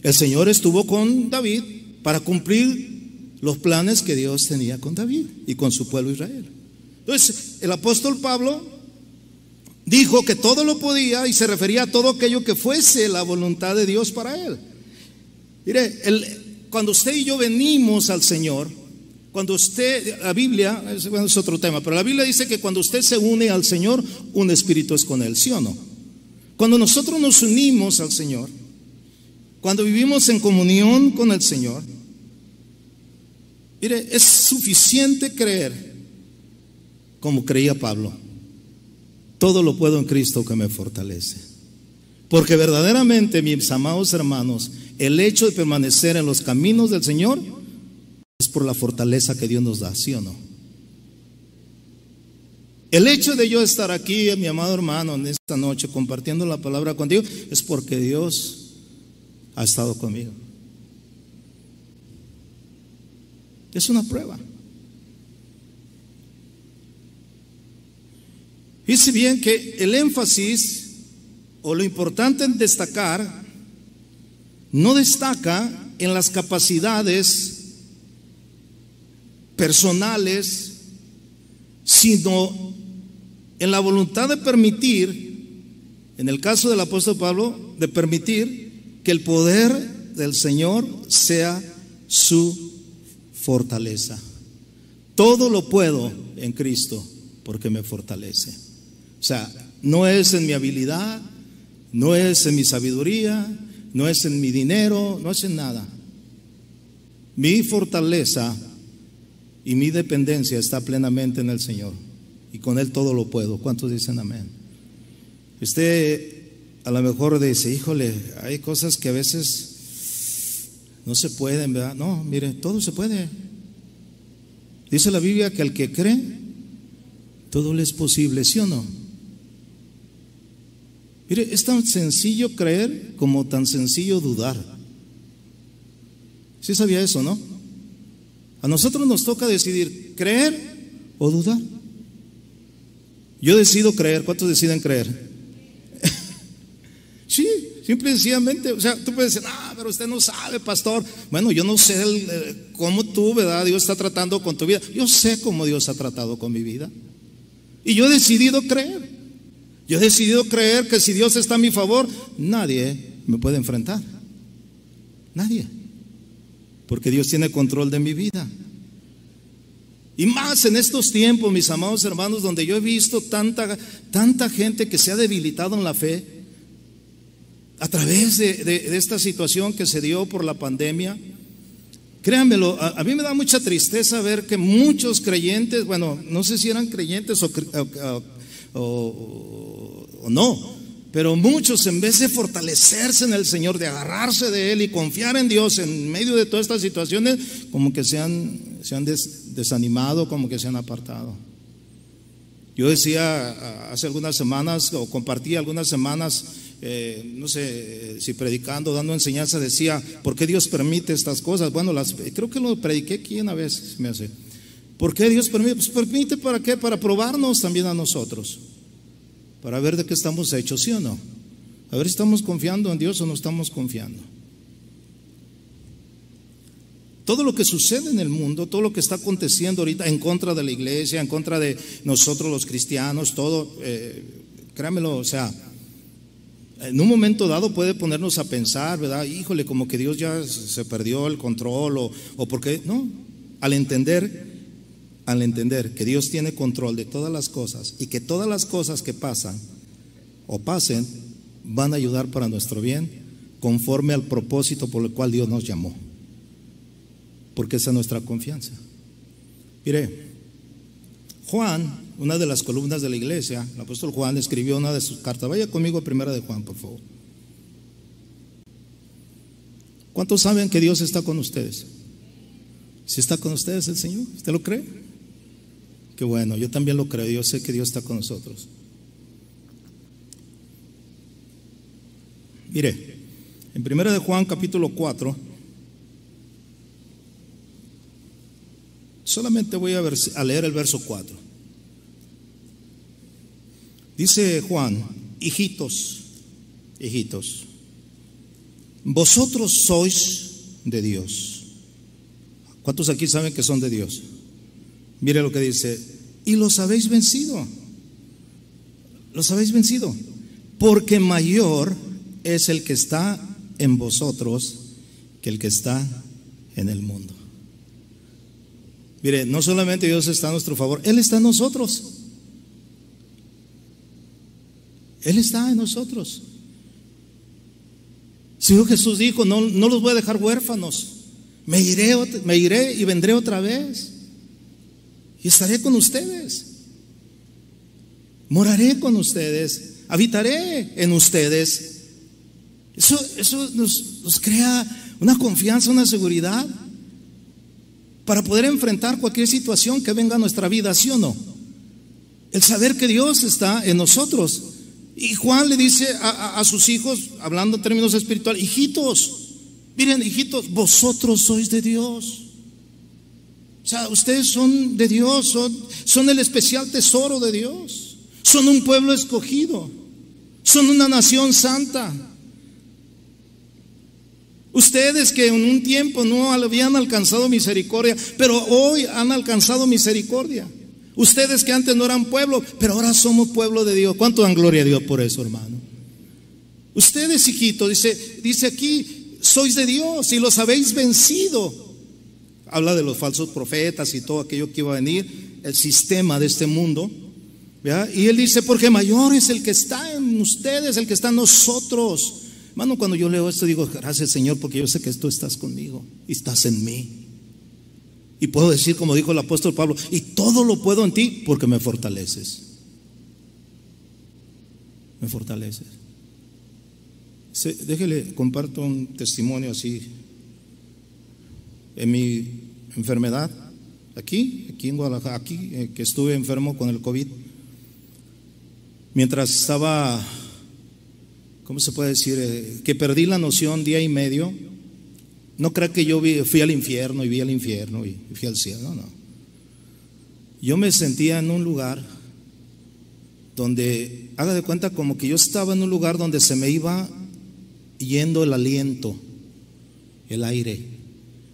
Speaker 1: El Señor estuvo con David para cumplir los planes que Dios tenía con David y con su pueblo Israel. Entonces, el apóstol Pablo dijo que todo lo podía y se refería a todo aquello que fuese la voluntad de Dios para él. Mire, cuando usted y yo venimos al Señor, cuando usted, la Biblia, es otro tema, pero la Biblia dice que cuando usted se une al Señor, un espíritu es con él, ¿sí o no? Cuando nosotros nos unimos al Señor, cuando vivimos en comunión con el Señor, mire, es suficiente creer como creía Pablo. Todo lo puedo en Cristo que me fortalece. Porque verdaderamente, mis amados hermanos, el hecho de permanecer en los caminos del Señor es por la fortaleza que Dios nos da, ¿sí o no? El hecho de yo estar aquí, mi amado hermano, en esta noche compartiendo la palabra contigo, es porque Dios ha estado conmigo. Es una prueba. Dice bien que el énfasis o lo importante en destacar no destaca en las capacidades personales, sino en la voluntad de permitir, en el caso del apóstol Pablo, de permitir que el poder del Señor sea su fortaleza. Todo lo puedo en Cristo porque me fortalece. O sea, no es en mi habilidad, no es en mi sabiduría, no es en mi dinero, no es en nada. Mi fortaleza y mi dependencia está plenamente en el Señor. Y con Él todo lo puedo. ¿Cuántos dicen amén? Usted a lo mejor dice, híjole, hay cosas que a veces no se pueden, ¿verdad? No, mire, todo se puede. Dice la Biblia que al que cree, todo le es posible, ¿sí o no? Mire, es tan sencillo creer como tan sencillo dudar. ¿Sí sabía eso, no? A nosotros nos toca decidir creer o dudar. Yo decido creer. ¿Cuántos deciden creer? sí, simple y sencillamente. O sea, tú puedes decir, ah, pero usted no sabe, pastor. Bueno, yo no sé cómo tú, ¿verdad? Dios está tratando con tu vida. Yo sé cómo Dios ha tratado con mi vida. Y yo he decidido creer. Yo he decidido creer que si Dios está a mi favor, nadie me puede enfrentar. Nadie. Porque Dios tiene control de mi vida. Y más en estos tiempos, mis amados hermanos, donde yo he visto tanta, tanta gente que se ha debilitado en la fe a través de, esta situación que se dio por la pandemia. Créanmelo, a, mí me da mucha tristeza ver que muchos creyentes, bueno, no sé si eran creyentes o, no. Pero muchos, en vez de fortalecerse en el Señor, de agarrarse de Él y confiar en Dios en medio de todas estas situaciones, como que se han, se han desanimado, como que se han apartado. Yo decía hace algunas semanas, o compartí algunas semanas, eh, no sé si predicando, dando enseñanza, decía, ¿por qué Dios permite estas cosas? Bueno, las, creo que lo prediqué aquí una vez, me hace. ¿Por qué Dios permite? Pues permite para qué? Para probarnos también a nosotros. Para ver de qué estamos hechos, ¿sí o no? A ver si estamos confiando en Dios o no estamos confiando. Todo lo que sucede en el mundo, todo lo que está aconteciendo ahorita en contra de la iglesia, en contra de nosotros los cristianos, todo, eh, créamelo, o sea, en un momento dado puede ponernos a pensar, ¿verdad? Híjole, como que Dios ya se perdió el control o, o porque, no, al entender al entender que Dios tiene control de todas las cosas y que todas las cosas que pasan o pasen van a ayudar para nuestro bien conforme al propósito por el cual Dios nos llamó. Porque esa es nuestra confianza. Mire, Juan, una de las columnas de la iglesia, el apóstol Juan escribió una de sus cartas. Vaya conmigo a primera de Juan, por favor. ¿Cuántos saben que Dios está con ustedes? Si está con ustedes el Señor, ¿usted lo cree? Qué bueno, yo también lo creo, yo sé que Dios está con nosotros. Mire, en 1 de Juan capítulo 4, solamente voy a, a leer el verso 4. Dice Juan, hijitos, hijitos, vosotros sois de Dios. ¿Cuántos aquí saben que son de Dios? Mire lo que dice, y los habéis vencido. Los habéis vencido. Porque mayor es el que está en vosotros que el que está en el mundo. Mire, no solamente Dios está a nuestro favor, Él está en nosotros. Él está en nosotros. Señor Jesús dijo, no, no los voy a dejar huérfanos. Me iré, me iré y vendré otra vez. Y estaré con ustedes. Moraré con ustedes. Habitaré en ustedes. Eso, eso nos, nos crea una confianza, una seguridad para poder enfrentar cualquier situación que venga a nuestra vida, ¿sí o no? El saber que Dios está en nosotros. Y Juan le dice a, sus hijos, hablando en términos espirituales, hijitos, miren hijitos, vosotros sois de Dios. O sea, ustedes son de Dios, son, el especial tesoro de Dios. Son un pueblo escogido. Son una nación santa. Ustedes que en un tiempo no habían alcanzado misericordia, pero hoy han alcanzado misericordia. Ustedes que antes no eran pueblo, pero ahora somos pueblo de Dios. ¿Cuánto dan gloria a Dios por eso, hermano? Ustedes, hijitos, dice, dice aquí, sois de Dios y los habéis vencido. Habla de los falsos profetas y todo aquello que iba a venir, el sistema de este mundo. Y él dice, porque mayor es el que está en ustedes, el que está en nosotros. Hermano, cuando yo leo esto digo, gracias Señor, porque yo sé que tú estás conmigo y estás en mí. Y puedo decir, como dijo el apóstol Pablo, y todo lo puedo en ti porque me fortaleces. Me fortaleces. déjele, comparto un testimonio así. En mi enfermedad, aquí, aquí en Guadalajara, aquí, eh, que estuve enfermo con el COVID, mientras estaba, ¿cómo se puede decir? Eh, que perdí la noción día y medio no creo que yo fui al infierno y vi al infierno y fui al cielo, no, no. Yo me sentía en un lugar donde, haga de cuenta como que yo estaba en un lugar donde se me iba yendo el aliento, el aire.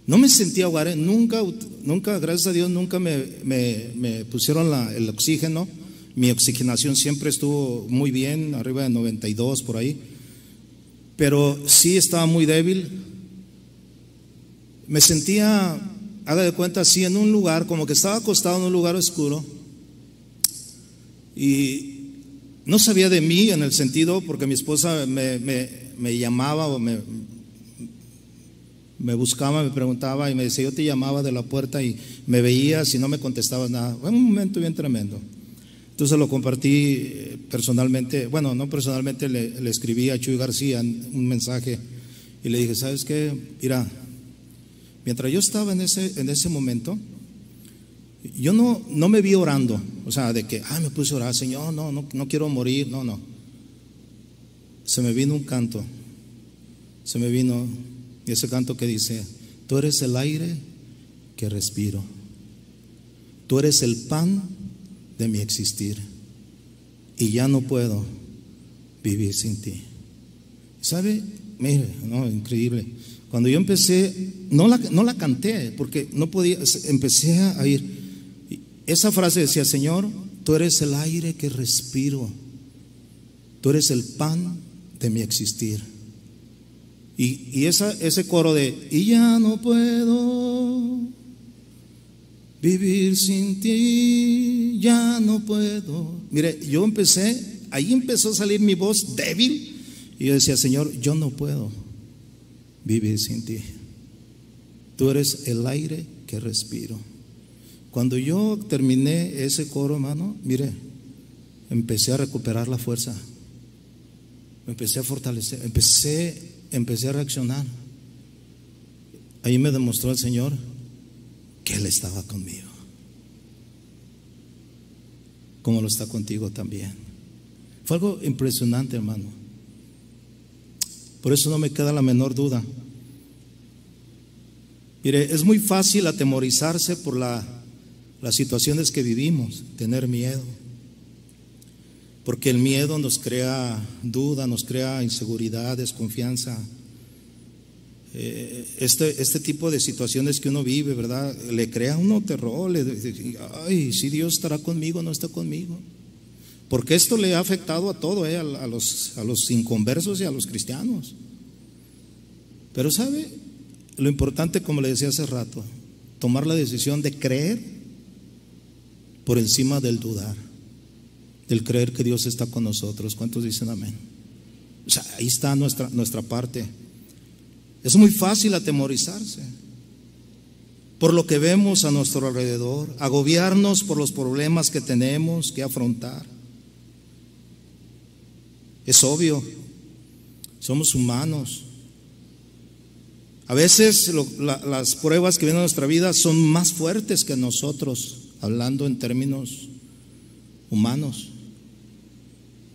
Speaker 1: No me sentía ahogar, nunca, nunca, gracias a Dios, nunca me, pusieron el oxígeno. Mi oxigenación siempre estuvo muy bien, arriba de 92 por ahí. Pero sí estaba muy débil, me sentía, haga de cuenta, así en un lugar, como que estaba acostado en un lugar oscuro. Y no sabía de mí en el sentido, porque mi esposa me, llamaba o me, me buscaba, me preguntaba y me decía, yo te llamaba de la puerta y me veía si no me contestabas nada. Fue un momento bien tremendo. Entonces lo compartí eh, personalmente, bueno, no personalmente, le, le escribí a Chuy García un mensaje y le dije, ¿sabes qué? Mira, Mientras yo estaba en ese, en ese momento, yo no, no me vi orando, o sea, de que, ah, me puse a orar, Señor, no, no, no quiero morir, no, no. Se me vino un canto, se me vino ese canto que dice, tú eres el aire que respiro, tú eres el pan de mi existir y ya no puedo vivir sin ti. ¿Sabe? Mire, no, increíble. Cuando yo empecé, no la, no la canté porque no podía, empecé a ir. Esa frase decía, Señor, tú eres el aire que respiro, tú eres el pan de mi existir. Y, y ese coro de, y ya no puedo vivir sin ti, ya no puedo. Mire, yo empecé, ahí empezó a salir mi voz débil y yo decía, Señor, yo no puedo vivir sin ti. Tú eres el aire que respiro. Cuando yo terminé ese coro, hermano, mire, empecé a recuperar la fuerza. empecé a fortalecer, empecé, empecé a reaccionar. Ahí me demostró el Señor que Él estaba conmigo. Como lo está contigo también. Fue algo impresionante, hermano. Por eso no me queda la menor duda. Mire, es muy fácil atemorizarse por las situaciones que vivimos, tener miedo. Porque el miedo nos crea duda, nos crea inseguridad, desconfianza. Eh, este, este tipo de situaciones que uno vive, ¿verdad? Le crea a uno terror. Le, Ay, si Dios estará conmigo, no está conmigo. Porque esto le ha afectado a todo, eh, a, los, a los inconversos y a los cristianos. Pero sabe, lo importante, como le decía hace rato, tomar la decisión de creer por encima del dudar, del creer que Dios está con nosotros. ¿Cuántos dicen amén? O sea, ahí está nuestra, nuestra parte. Es muy fácil atemorizarse por lo que vemos a nuestro alrededor, agobiarnos por los problemas que tenemos que afrontar. Es obvio, somos humanos. A veces las pruebas que vienen a nuestra vida son más fuertes que nosotros, hablando en términos humanos.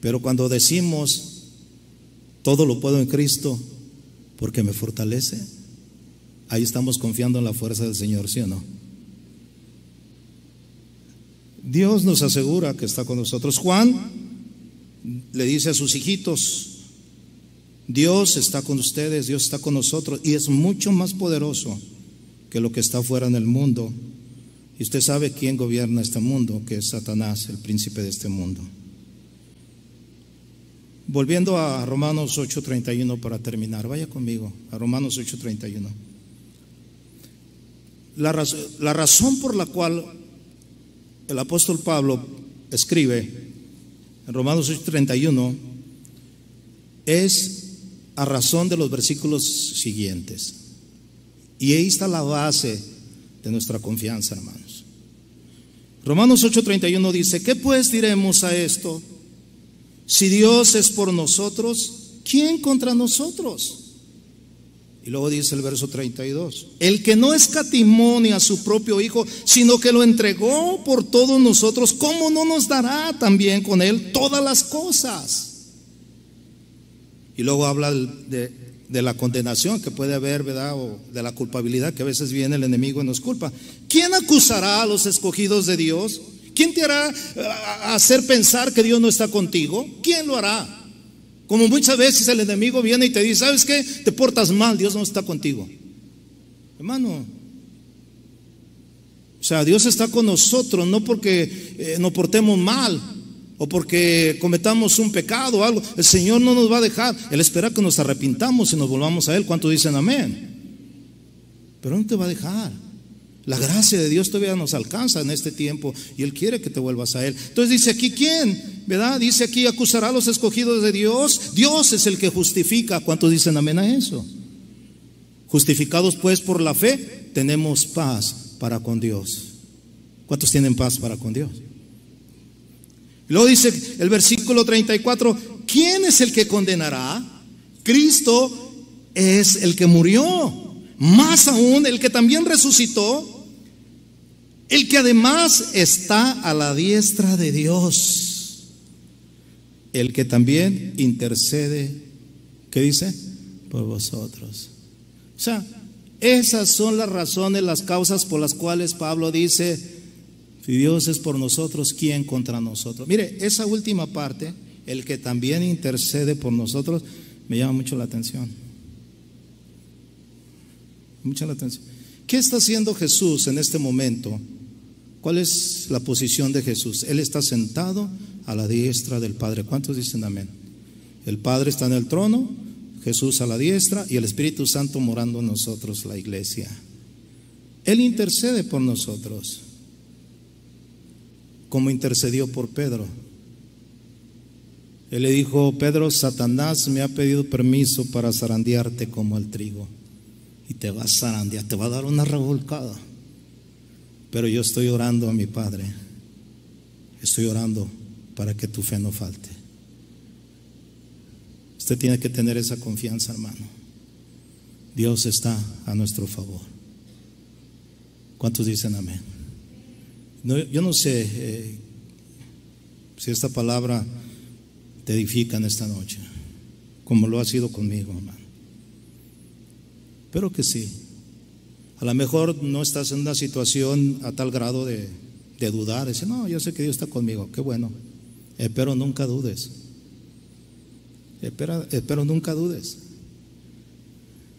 Speaker 1: Pero cuando decimos, todo lo puedo en Cristo porque me fortalece, ahí estamos confiando en la fuerza del Señor, ¿sí o no? Dios nos asegura que está con nosotros. Juan le dice a sus hijitos, Dios está con ustedes, Dios está con nosotros y es mucho más poderoso que lo que está fuera en el mundo. Y usted sabe quién gobierna este mundo, que es Satanás, el príncipe de este mundo. Volviendo a Romanos 8:31 para terminar, vaya conmigo, a Romanos 8:31. La, la razón por la cual el apóstol Pablo escribe en Romanos 8:31 es a razón de los versículos siguientes. Y ahí está la base de nuestra confianza, hermanos. Romanos 8:31 dice, ¿qué pues diremos a esto? Si Dios es por nosotros, ¿quién contra nosotros? Y luego dice el verso 32, el que no escatimó ni a su propio Hijo, sino que lo entregó por todos nosotros, ¿cómo no nos dará también con él todas las cosas? Y luego habla de, la condenación que puede haber, ¿verdad? O de la culpabilidad que a veces viene el enemigo y nos culpa. ¿Quién acusará a los escogidos de Dios? ¿Quién te hará hacer pensar que Dios no está contigo? ¿Quién lo hará? Como muchas veces el enemigo viene y te dice, ¿sabes qué? Te portas mal, Dios no está contigo. Hermano, o sea, Dios está con nosotros, no porque eh, nos portemos mal, o porque cometamos un pecado o algo, el Señor no nos va a dejar. Él espera que nos arrepintamos y nos volvamos a Él. ¿Cuánto dicen amén? Pero no te va a dejar. La gracia de Dios todavía nos alcanza en este tiempo y Él quiere que te vuelvas a Él. Entonces dice aquí, ¿quién? ¿Verdad? Dice aquí, acusará a los escogidos de Dios. Dios es el que justifica. ¿Cuántos dicen amén a eso? Justificados pues por la fe, tenemos paz para con Dios. ¿Cuántos tienen paz para con Dios? Luego dice el versículo 34, ¿quién es el que condenará? Cristo es el que murió, más aún el que también resucitó, el que además está a la diestra de Dios, el que también intercede, ¿qué dice? Por vosotros. O sea, esas son las razones, las causas por las cuales Pablo dice, si Dios es por nosotros, ¿quién contra nosotros? Mire, esa última parte, el que también intercede por nosotros, me llama mucho la atención. Mucha la atención. ¿Qué está haciendo Jesús en este momento? ¿Cuál es la posición de Jesús? Él está sentado a la diestra del Padre. ¿Cuántos dicen amén? El Padre está en el trono, Jesús a la diestra y el Espíritu Santo morando en nosotros, la iglesia. Él intercede por nosotros como intercedió por Pedro. Él le dijo, Pedro, Satanás me ha pedido permiso para zarandearte como el trigo. Y te va a zarandear, te va a dar una revolcada. Pero yo estoy orando a mi Padre. Estoy orando para que tu fe no falte. Usted tiene que tener esa confianza, hermano. Dios está a nuestro favor. ¿Cuántos dicen amén? yo no sé eh, si esta palabra te edifica en esta noche, como lo ha sido conmigo, hermano. Pero que sí. A lo mejor no estás en una situación a tal grado de, dudar. Dice, no, yo sé que Dios está conmigo. Qué bueno. Espero nunca dudes. Espera, espero nunca dudes.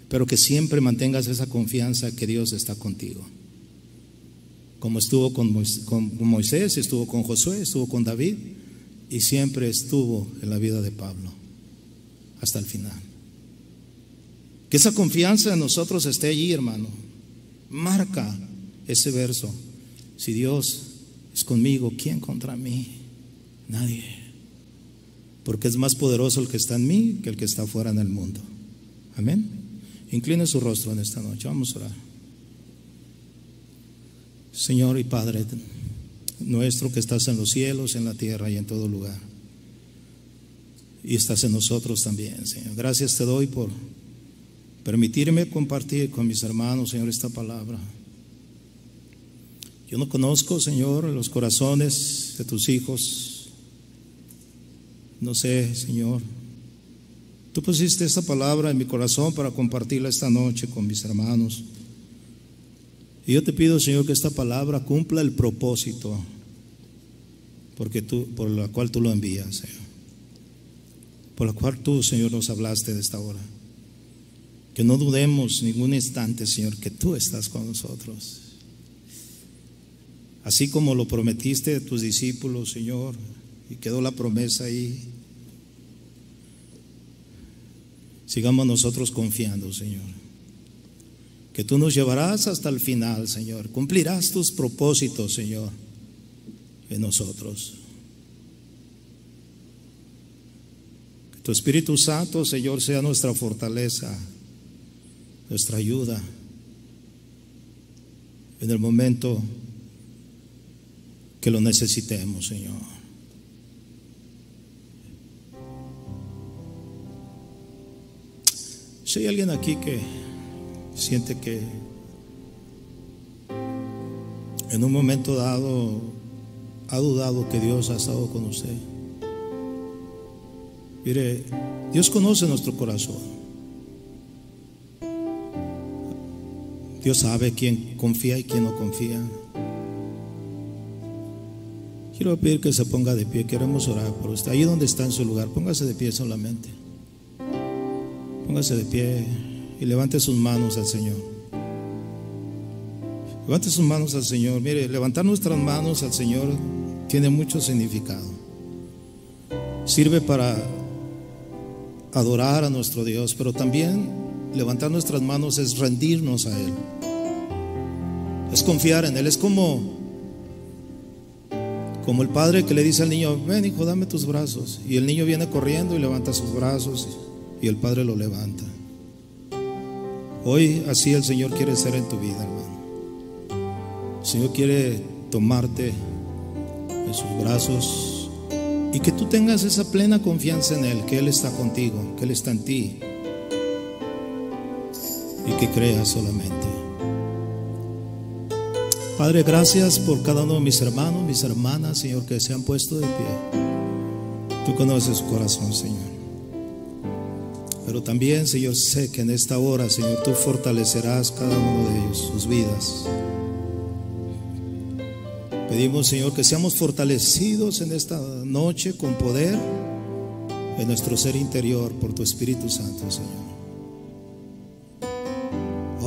Speaker 1: Pero que siempre mantengas esa confianza que Dios está contigo como estuvo con Moisés, estuvo con Josué, estuvo con David y siempre estuvo en la vida de Pablo hasta el final. Que esa confianza en nosotros esté allí, hermano. Marca ese verso. Si Dios es conmigo, ¿quién contra mí? Nadie. Porque es más poderoso el que está en mí que el que está fuera en el mundo. Amén. Incline su rostro en esta noche. Vamos a orar. Señor y Padre nuestro que estás en los cielos, en la tierra y en todo lugar. Y estás en nosotros también, Señor. Gracias te doy por permitirme compartir con mis hermanos, Señor, esta palabra. Yo no conozco, Señor, los corazones de tus hijos. No sé, Señor. Tú pusiste esta palabra en mi corazón para compartirla esta noche con mis hermanos. Y yo te pido, Señor, que esta palabra cumpla el propósito porque tú, por la cual tú lo envías, Señor. Por la cual tú, Señor, nos hablaste de esta hora. Que no dudemos ningún instante, Señor, que tú estás con nosotros. Así como lo prometiste a tus discípulos, Señor, y quedó la promesa ahí. Sigamos nosotros confiando, Señor. Que tú nos llevarás hasta el final, Señor. Cumplirás tus propósitos, Señor, en nosotros. Que tu Espíritu Santo, Señor, sea nuestra fortaleza, nuestra ayuda en el momento que lo necesitemos, Señor. Si hay alguien aquí que siente que en un momento dado ha dudado que Dios ha estado con usted, mire, Dios conoce nuestro corazón. Dios sabe quién confía y quién no confía. Quiero pedir que se ponga de pie, queremos orar por usted. Ahí donde está en su lugar, póngase de pie solamente. Póngase de pie y levante sus manos al Señor. Levante sus manos al Señor. Mire, levantar nuestras manos al Señor tiene mucho significado. Sirve para adorar a nuestro Dios, pero también levantar nuestras manos es rendirnos a Él. Es confiar en Él. Es como como el padre que le dice al niño, ven hijo, dame tus brazos. Y el niño viene corriendo y levanta sus brazos y el padre lo levanta. Hoy así el Señor quiere ser en tu vida, hermano. El Señor quiere tomarte en sus brazos y que tú tengas esa plena confianza en Él, que Él está contigo, que Él está en ti y que creas solamente. Padre, gracias por cada uno de mis hermanos, mis hermanas, Señor, que se han puesto de pie. Tú conoces su corazón, Señor. Pero también, Señor, sé que en esta hora, Señor, tú fortalecerás cada uno de ellos, sus vidas. Pedimos, Señor, que seamos fortalecidos en esta noche con poder en nuestro ser interior por tu Espíritu Santo, Señor.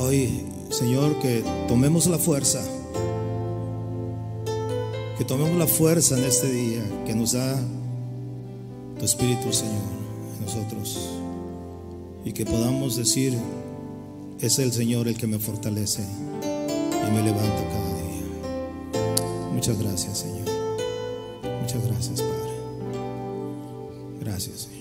Speaker 1: Hoy, Señor, que tomemos la fuerza que tomemos la fuerza en este día que nos da tu Espíritu, Señor, en nosotros. Y que podamos decir, es el Señor el que me fortalece y me levanta cada día. Muchas gracias, Señor. Muchas gracias, Padre. Gracias, Señor.